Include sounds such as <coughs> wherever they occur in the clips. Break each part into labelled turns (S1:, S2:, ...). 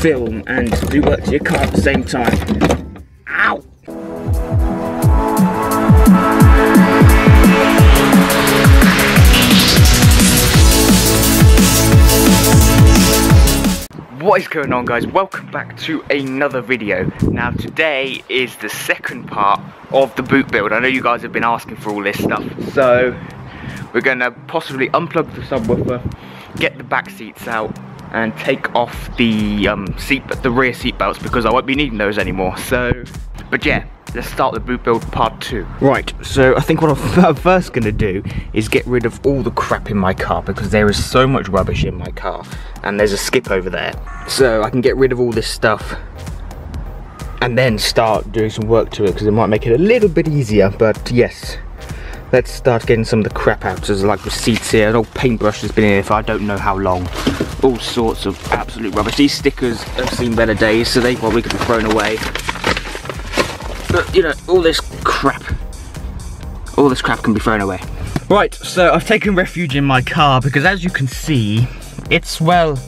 S1: film and do work to your car at the same time. Ow! What is going on guys? Welcome back to another video. Now today is the second part of the boot build. I know you guys have been asking for all this stuff. So we're gonna possibly unplug the subwoofer, get the back seats out and take off the um, seat, the rear seat belts because I won't be needing those anymore. So, but yeah, let's start the boot build part two. Right, so I think what <laughs> I'm first gonna do is get rid of all the crap in my car because there is so much rubbish in my car and there's a skip over there. So I can get rid of all this stuff and then start doing some work to it because it might make it a little bit easier, but yes. Let's start getting some of the crap out. There's like receipts here, an old paintbrush has been in here for I don't know how long. All sorts of absolute rubbish. These stickers have seen better days, so they probably could be thrown away. But, you know, all this crap, all this crap can be thrown away. Right, so I've taken refuge in my car because as you can see, it's, well,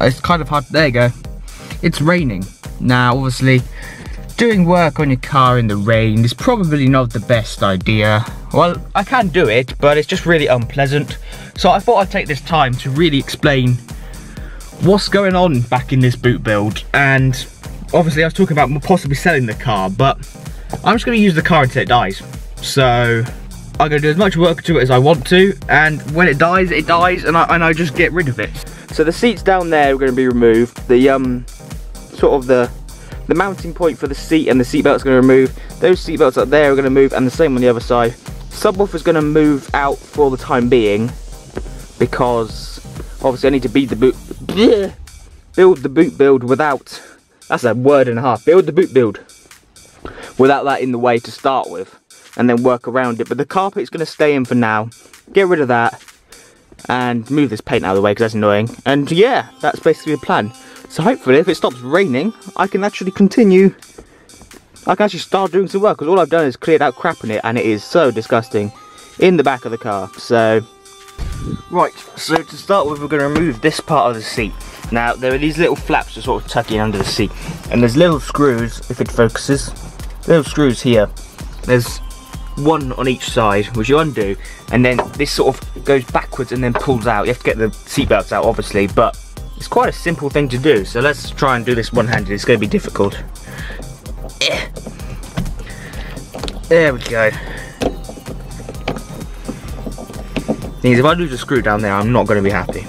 S1: it's kind of hard, there you go. It's raining. Now, obviously, doing work on your car in the rain is probably not the best idea. Well, I can do it, but it's just really unpleasant. So I thought I'd take this time to really explain what's going on back in this boot build and obviously I was talking about possibly selling the car, but I'm just going to use the car until it dies. So I'm going to do as much work to it as I want to, and when it dies, it dies, and I, and I just get rid of it. So the seats down there are going to be removed. The um, sort of the the mounting point for the seat and the seat belt's going to remove. Those seat belts up there are going to move, and the same on the other side. Subwoofer's going to move out for the time being because obviously I need to beat the boot, build the boot build without that's a word and a half. Build the boot build without that in the way to start with and then work around it. But the carpet's going to stay in for now. Get rid of that and move this paint out of the way because that's annoying. And yeah, that's basically the plan. So hopefully if it stops raining, I can actually continue. I can actually start doing some work because all I've done is cleared out crap in it and it is so disgusting in the back of the car. So, right, so to start with we're going to remove this part of the seat. Now there are these little flaps that sort of tuck in under the seat and there's little screws, if it focuses, little screws here. There's one on each side which you undo and then this sort of goes backwards and then pulls out. You have to get the seat belts out obviously but it's quite a simple thing to do so let's try and do this one-handed. It's going to be difficult. Eh. There we go. Thing is, if I lose a screw down there, I'm not going to be happy.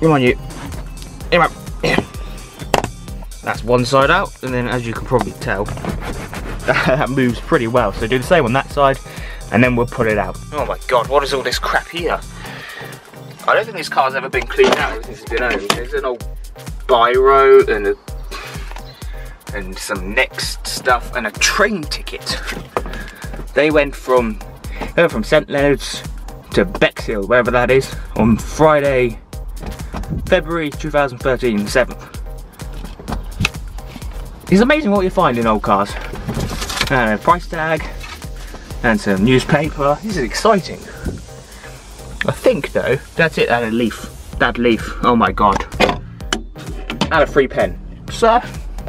S1: Come on, you. Come on. <coughs> That's one side out, and then as you can probably tell, <laughs> that moves pretty well. So do the same on that side, and then we'll put it out. Oh my god, what is all this crap here? I don't think this car's ever been cleaned out since it's been owned. There's an old biro and a, and some next stuff and a train ticket. They went from they went from St Leonard's to Bexhill, wherever that is, on Friday February 2013, 7th. It's amazing what you find in old cars. And a price tag, and some newspaper. This is exciting. I think though, that's it, and a leaf. That leaf, oh my god. And a free pen. So,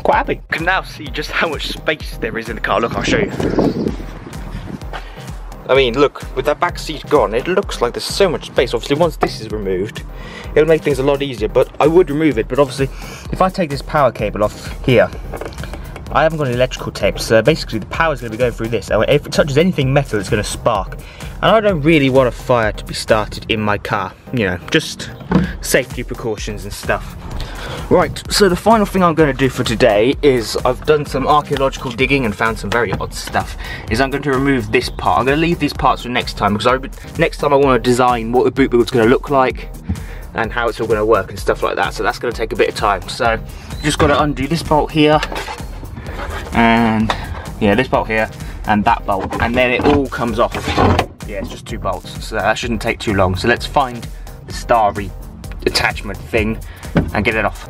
S1: quite happy. You can now see just how much space there is in the car. Look, I'll show you. I mean, look, with that back seat gone, it looks like there's so much space. Obviously, once this is removed, it'll make things a lot easier, but I would remove it. But obviously, if I take this power cable off here, I haven't got any electrical tape, so basically the power is going to be going through this. And if it touches anything metal, it's going to spark. And I don't really want a fire to be started in my car. You know, just safety precautions and stuff. Right, so the final thing I'm going to do for today is I've done some archaeological digging and found some very odd stuff. Is I'm going to remove this part. I'm going to leave these parts for next time because I, next time I want to design what the boot build is going to look like and how it's all going to work and stuff like that. So that's going to take a bit of time. So just got to undo this bolt here and yeah, this bolt here and that bolt, and then it all comes off. Yeah, it's just two bolts, so that shouldn't take too long. So let's find the starry attachment thing and get it off.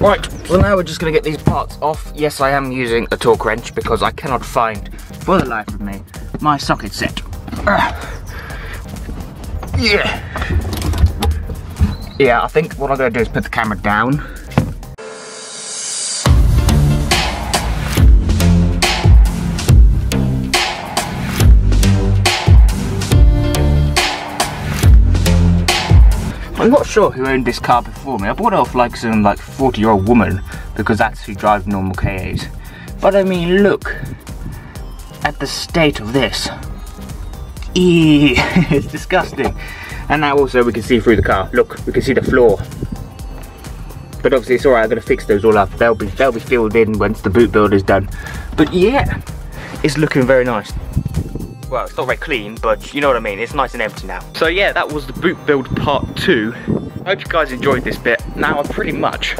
S1: Right, so now we're just gonna get these parts off. Yes, I am using a torque wrench because I cannot find, for the life of me, my socket set. <sighs> Yeah. yeah, I think what I'm gonna do is put the camera down. I'm not sure who owned this car before me. I bought it off like some like 40 year old woman because that's who drives normal K8s. But I mean, look at the state of this. Eee, <laughs> it's disgusting. And now also we can see through the car. Look, we can see the floor. But obviously it's alright, I'm gonna fix those all up. They'll be they'll be filled in once the boot build is done. But yeah, it's looking very nice. Well, it's not very clean, but you know what I mean. It's nice and empty now. So yeah, that was the boot build part two. I hope you guys enjoyed this bit. Now I've pretty much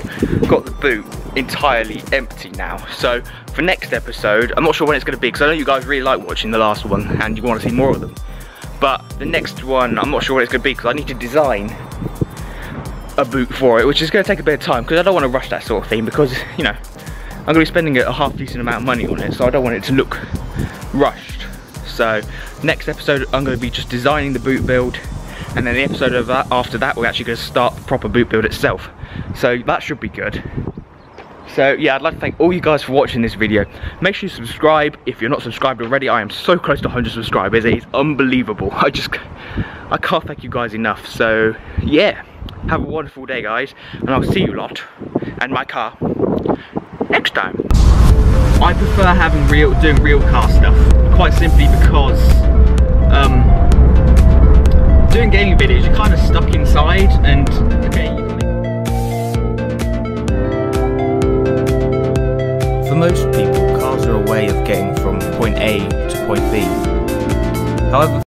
S1: got the boot entirely empty now. So for next episode, I'm not sure when it's going to be because I know you guys really like watching the last one and you want to see more of them. But the next one, I'm not sure what it's going to be because I need to design a boot for it, which is going to take a bit of time because I don't want to rush that sort of thing because, you know, I'm going to be spending a half decent amount of money on it, so I don't want it to look rushed. So next episode I'm going to be just designing the boot build and then the episode of that after that we're actually going to start the proper boot build itself. So that should be good. So yeah, I'd like to thank all you guys for watching this video. Make sure you subscribe if you're not subscribed already. I am so close to 100 subscribers. It is unbelievable. <laughs> I just, I can't thank you guys enough. So yeah, have a wonderful day guys. And I'll see you lot and my car next time. I prefer having real, doing real car stuff, quite simply because um, doing gaming videos, you're kind of stuck inside, and okay. For most people, cars are a way of getting from point A to point B. However,